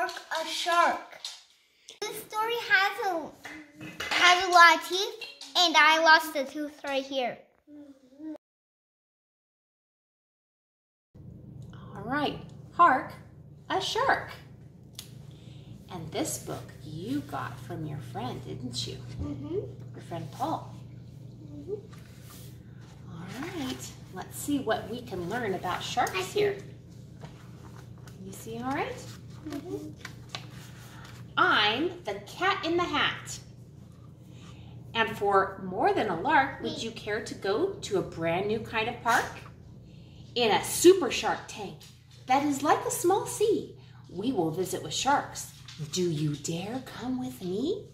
Hark a Shark. This story has a has a lot of teeth, and I lost a tooth right here. All right, Hark a Shark. And this book you got from your friend, didn't you? Mm-hmm. Your friend Paul. All right, let's see what we can learn about sharks here. You see all right? I'm the cat in the hat. And for more than a lark, would you care to go to a brand new kind of park? In a super shark tank that is like a small sea, we will visit with sharks. Do you dare come with me?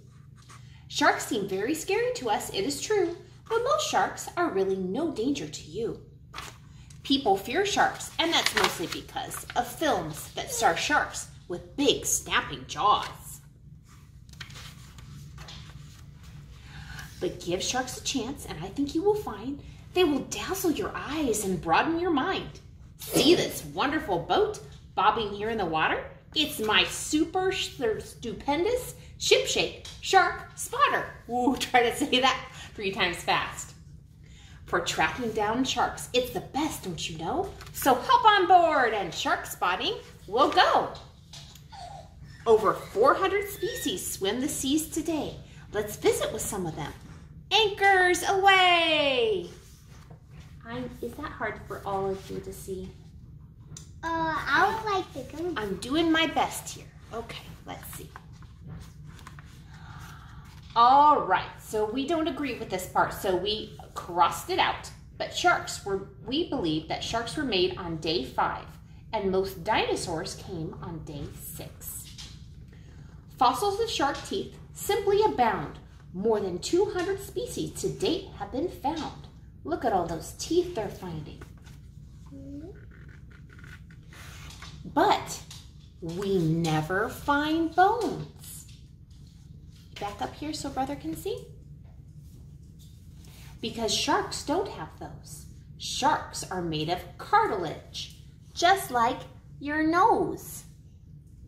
Sharks seem very scary to us, it is true, but most sharks are really no danger to you. People fear sharks, and that's mostly because of films that star sharks with big snapping jaws. But give sharks a chance, and I think you will find they will dazzle your eyes and broaden your mind. See this wonderful boat bobbing here in the water? It's my super stupendous shipshape shark spotter. Ooh, try to say that three times fast. For tracking down sharks, it's the best, don't you know? So hop on board and shark spotting will go. Over 400 species swim the seas today. Let's visit with some of them. Anchors away! I'm, is that hard for all of you to see? Uh, I would like to go. I'm doing my best here. Okay, let's see. All right, so we don't agree with this part, so we crossed it out. But sharks were, we believe that sharks were made on day five, and most dinosaurs came on day six. Fossils of shark teeth simply abound. More than 200 species to date have been found. Look at all those teeth they're finding. But we never find bones. Back up here so brother can see. Because sharks don't have those. Sharks are made of cartilage, just like your nose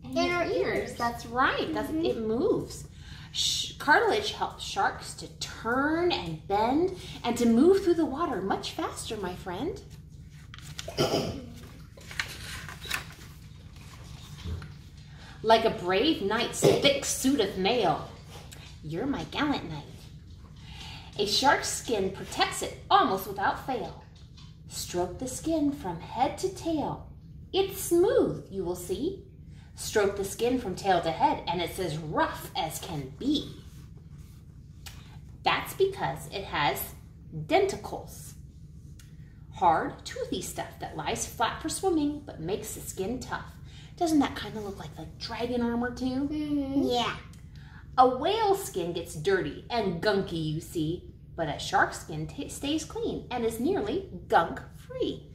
and, And your our ears. ears. That's right. That's, mm-hmm. It moves. Cartilage helps sharks to turn and bend and to move through the water much faster, my friend. like a brave knight's thick suit of mail. You're my gallant knight. A shark's skin protects it almost without fail. Stroke the skin from head to tail. It's smooth, you will see. Stroke the skin from tail to head, and it's as rough as can be. That's because it has denticles. Hard, toothy stuff that lies flat for swimming but makes the skin tough. Doesn't that kind of look like the dragon armor too? Mm-hmm. Yeah. A whale skin gets dirty and gunky, you see, but a shark skin t- stays clean and is nearly gunk free.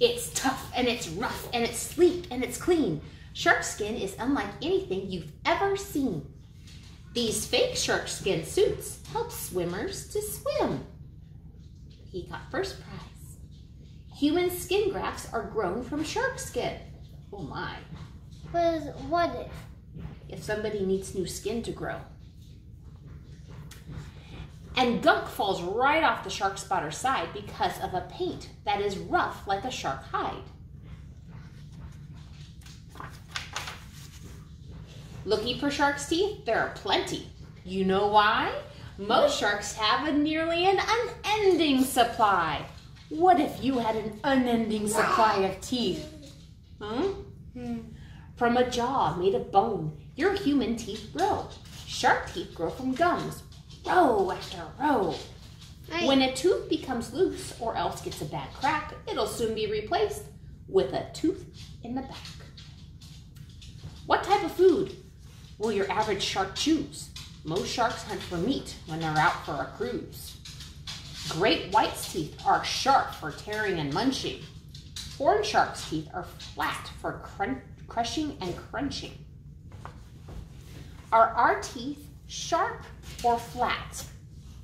It's tough and it's rough and it's sleek and it's clean. Shark skin is unlike anything you've ever seen. These fake shark skin suits help swimmers to swim. He got first prize. Human skin grafts are grown from shark skin. Oh my. Is what if? if somebody needs new skin to grow. And gunk falls right off the shark spotter's side because of a paint that is rough like a shark hide. Looking for shark's teeth? There are plenty. You know why? Most sharks have a nearly an unending supply. What if you had an unending supply of teeth? Hmm? From a jaw made of bone, your human teeth grow. Shark teeth grow from gums, row after row. When a tooth becomes loose or else gets a bad crack, it'll soon be replaced with a tooth in the back. What type of food will your average shark choose? Most sharks hunt for meat when they're out for a cruise. Great white's teeth are sharp for tearing and munching. Horn shark's teeth are flat for crun- crushing and crunching. Are our teeth sharp or flat?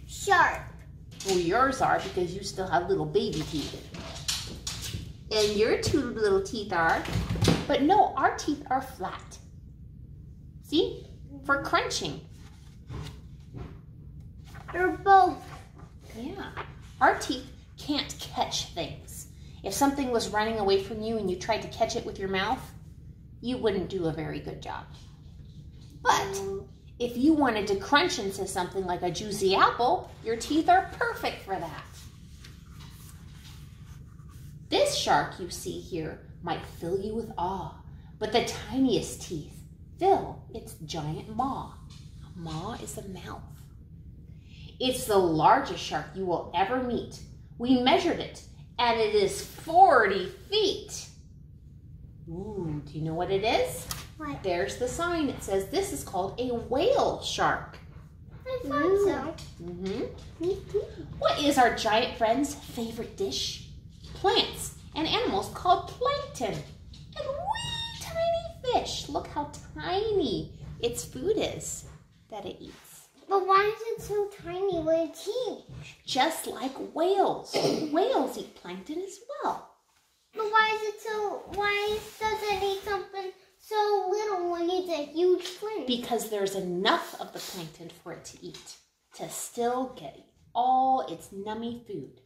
Sharp. Well, yours are because you still have little baby teeth. and your two little teeth are. But no, our teeth are flat. See? For crunching. They're both. Yeah. Our teeth can't catch things. If something was running away from you and you tried to catch it with your mouth, you wouldn't do a very good job. But if you wanted to crunch into something like a juicy apple, your teeth are perfect for that. This shark you see here might fill you with awe, but the tiniest teeth fill its giant maw. A maw is a mouth. It's the largest shark you will ever meet. We measured it, and it is 40 feet. Ooh, do you know what it is? What? There's the sign. It says this is called a whale shark. I thought so. Mm-hmm. Me too. What is our giant friend's favorite dish? Plants and animals called plankton. And tiny fish. Look how tiny its food is that it eats. But why is it so tiny What it teeth? Just like whales. whales eat plankton as well. But why is it so? Why does it eat something so little when it's a huge thing? Because there's enough of the plankton for it to eat to still get all its nummy food.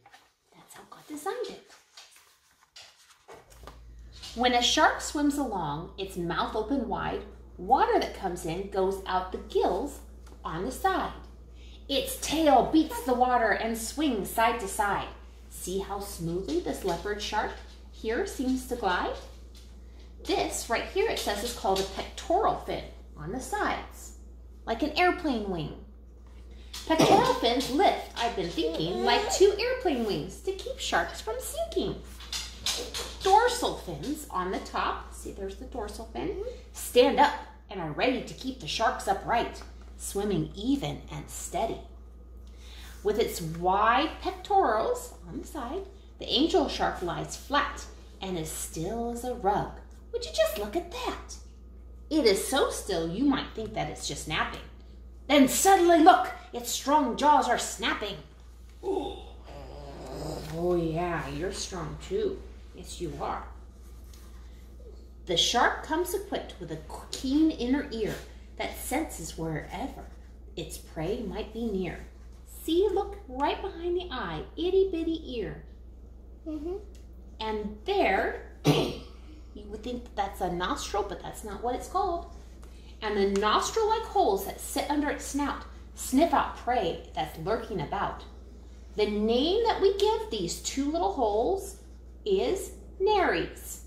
That's how God designed it. When a shark swims along, its mouth open wide, water that comes in goes out the gills on the side. Its tail beats the water and swings side to side. See how smoothly this leopard shark here seems to glide? This right here it says is called a pectoral fin on the sides, like an airplane wing. Pectoral fins lift, I've been thinking, like two airplane wings to keep sharks from sinking. Dorsal fins on the top, see there's the dorsal fin, stand up and are ready to keep the sharks upright, swimming even and steady. With its wide pectorals on the side, the angel shark lies flat and as still as a rug. Would you just look at that? It is so still you might think that it's just napping. Then suddenly look, its strong jaws are snapping. Oh yeah, you're strong too. Yes, you are. The shark comes equipped with a keen inner ear that senses wherever its prey might be near. See, look right behind the eye, itty bitty ear. Mm-hmm. And there, you would think that that's a nostril, but that's not what it's called. And the nostril like holes that sit under its snout sniff out prey that's lurking about. The name that we give these two little holes is nares.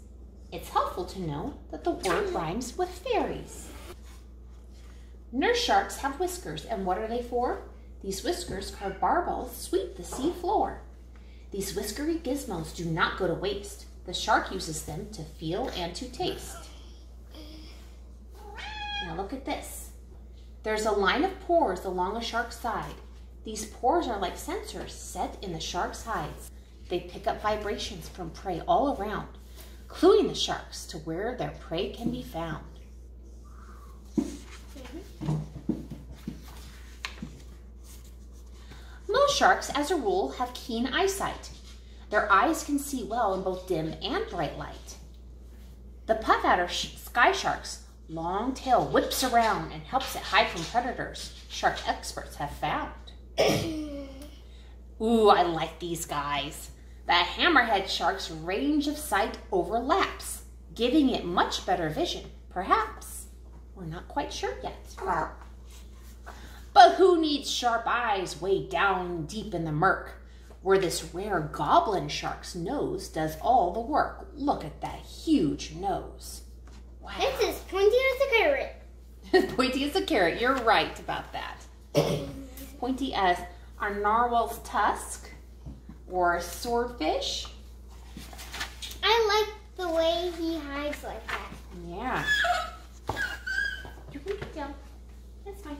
It's helpful to know that the word rhymes with fairies. Nurse sharks have whiskers, and what are they for? These whiskers carved barbels sweep the sea floor. These whiskery gizmos do not go to waste. The shark uses them to feel and to taste. Now look at this. There's a line of pores along a shark's side. These pores are like sensors set in the shark's hides. They pick up vibrations from prey all around, cluing the sharks to where their prey can be found. Most sharks, as a rule, have keen eyesight. Their eyes can see well in both dim and bright light. The puff-adder sh- shy shark's long tail whips around and helps it hide from predators, shark experts have found. Ooh, I like these guys. The hammerhead shark's range of sight overlaps, giving it much better vision, perhaps. We're not quite sure yet. But who needs sharp eyes way down deep in the murk, where this rare goblin shark's nose does all the work? Look at that huge nose. Wow. This is pointy as a carrot. Pointy as a carrot. You're right about that. Pointy as a narwhal's tusk or a swordfish. I like the way he hides like that. Yeah. You can get down. That's fine.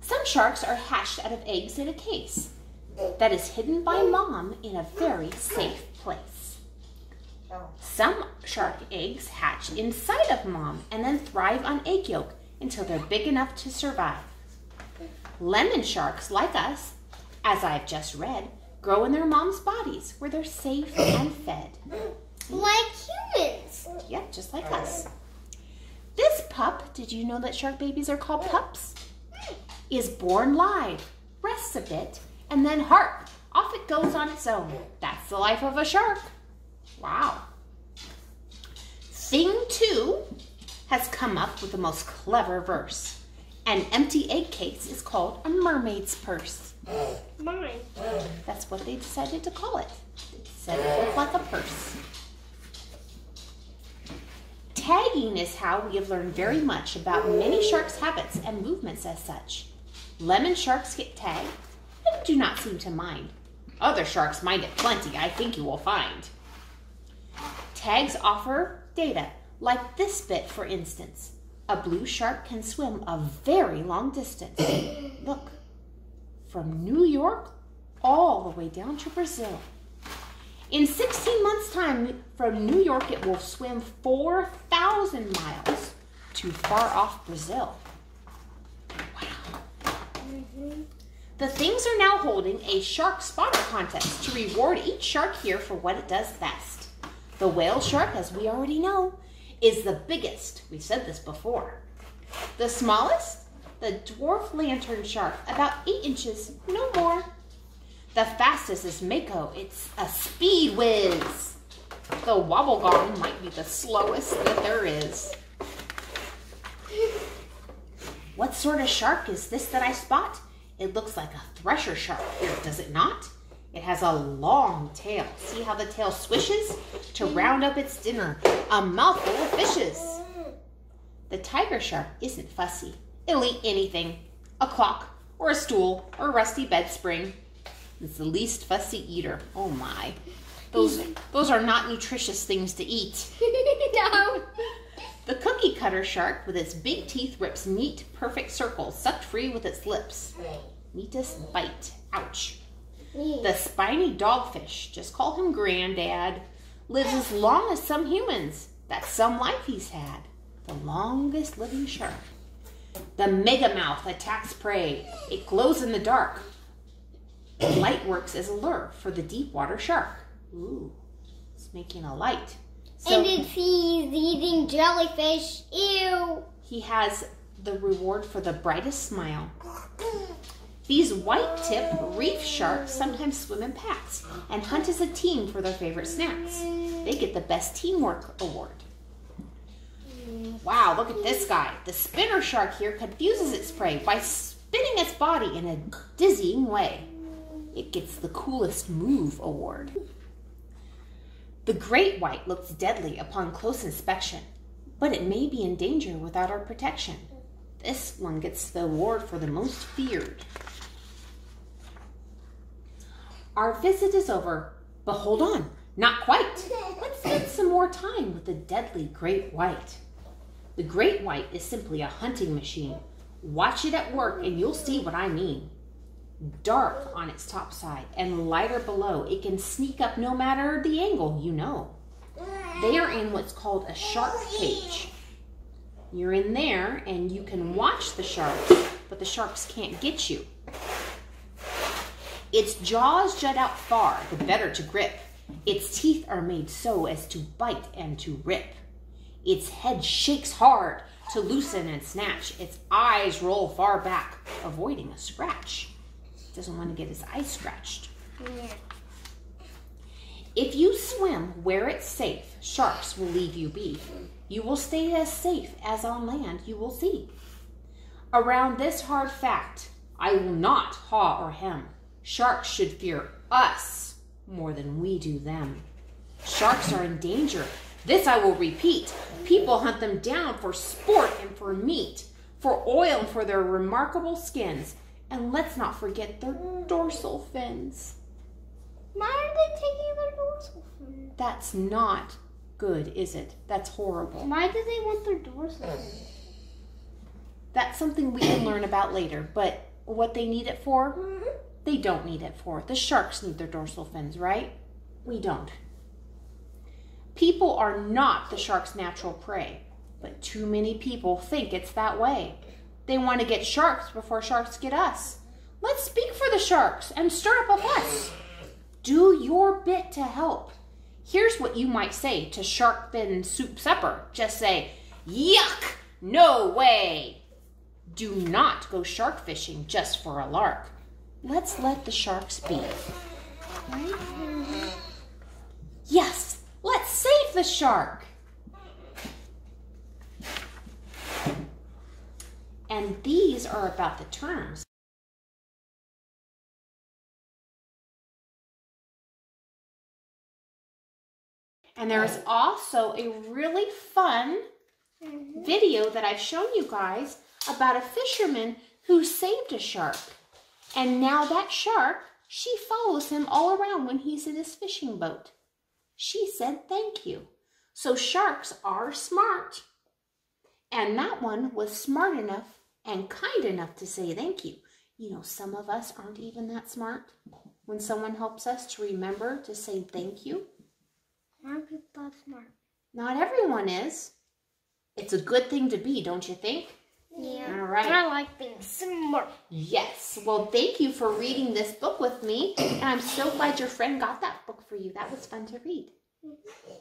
Some sharks are hatched out of eggs in a case that is hidden by mom in a very safe place. Some shark eggs hatch inside of mom and then thrive on egg yolk until they're big enough to survive. Lemon sharks, like us, as I've just read, grow in their mom's bodies where they're safe and fed. Like humans. Yep, just like us. This pup, did you know that shark babies are called pups? Is born live, rests a bit, and then hark, off it goes on its own. That's the life of a shark. Wow. Thing two has come up with the most clever verse. An empty egg case is called a mermaid's purse. Mine. That's what they decided to call it. They said it looked like a purse. Tagging is how we have learned very much about many sharks' habits and movements as such. Lemon sharks get tagged and do not seem to mind. Other sharks mind it plenty, I think you will find. Tags offer data, like this bit, for instance. A blue shark can swim a very long distance. Look, from New York all the way down to Brazil. In 16 months' time, from New York, it will swim 4,000 miles to far off Brazil. Wow. The things are now holding a shark spotter contest to reward each shark here for what it does best. The whale shark, as we already know, is the biggest. We've said this before. The smallest, the dwarf lantern shark, about 8 inches, no more. The fastest is Mako. It's a speed whiz. The wobblegong might be the slowest that there is. What sort of shark is this that I spot? It looks like a thresher shark here, does it not? It has a long tail. See how the tail swishes to round up its dinner? A mouthful of fishes. The tiger shark isn't fussy. It'll eat anything a clock, or a stool, or a rusty bed spring. It's the least fussy eater. Oh my. Those, those are not nutritious things to eat. no. The cookie cutter shark with its big teeth rips neat, perfect circles, sucked free with its lips. Neatest bite. Ouch. Mm. The spiny dogfish, just call him Granddad, lives as long as some humans. That's some life he's had. The longest living shark. The megamouth attacks prey. It glows in the dark. Light works as a lure for the deep water shark. Ooh, it's making a light. So and if he's eating jellyfish, ew. he has the reward for the brightest smile. These white tip reef sharks sometimes swim in packs and hunt as a team for their favorite snacks. They get the best teamwork award. Wow, look at this guy. The spinner shark here confuses its prey by spinning its body in a dizzying way. It gets the coolest move award. The great white looks deadly upon close inspection, but it may be in danger without our protection. This one gets the award for the most feared. Our visit is over, but hold on, not quite. Let's spend some more time with the deadly great white. The great white is simply a hunting machine. Watch it at work and you'll see what I mean. Dark on its top side and lighter below, it can sneak up no matter the angle, you know. They are in what's called a shark cage. You're in there and you can watch the sharks, but the sharks can't get you. Its jaws jut out far, the better to grip. Its teeth are made so as to bite and to rip. Its head shakes hard to loosen and snatch. Its eyes roll far back, avoiding a scratch. It doesn't want to get his eyes scratched. Yeah. If you swim where it's safe, sharks will leave you be. You will stay as safe as on land you will see. Around this hard fact, I will not haw or hem. Sharks should fear us more than we do them. Sharks are in danger. This I will repeat. People hunt them down for sport and for meat, for oil and for their remarkable skins. And let's not forget their dorsal fins. Why are they taking their dorsal fin? That's not good, is it? That's horrible. Why do they want their dorsal fins? That's something we can learn about later, but what they need it for, mm-hmm. They don't need it for. The sharks need their dorsal fins, right? We don't. People are not the shark's natural prey, but too many people think it's that way. They want to get sharks before sharks get us. Let's speak for the sharks and stir up a fuss. Do your bit to help. Here's what you might say to shark fin soup supper. Just say, yuck, no way. Do not go shark fishing just for a lark. Let's let the sharks be. Yes, let's save the shark. And these are about the terms. And there's also a really fun mm-hmm. video that I've shown you guys about a fisherman who saved a shark. And now that shark, she follows him all around when he's in his fishing boat. She said thank you. So sharks are smart. And that one was smart enough and kind enough to say thank you. You know, some of us aren't even that smart. When someone helps us to remember to say thank you, Aren't people smart? not everyone is. It's a good thing to be, don't you think? Yeah. All right. I like being smart. Yes. Well, thank you for reading this book with me. And I'm so glad your friend got that book for you. That was fun to read. Mm-hmm.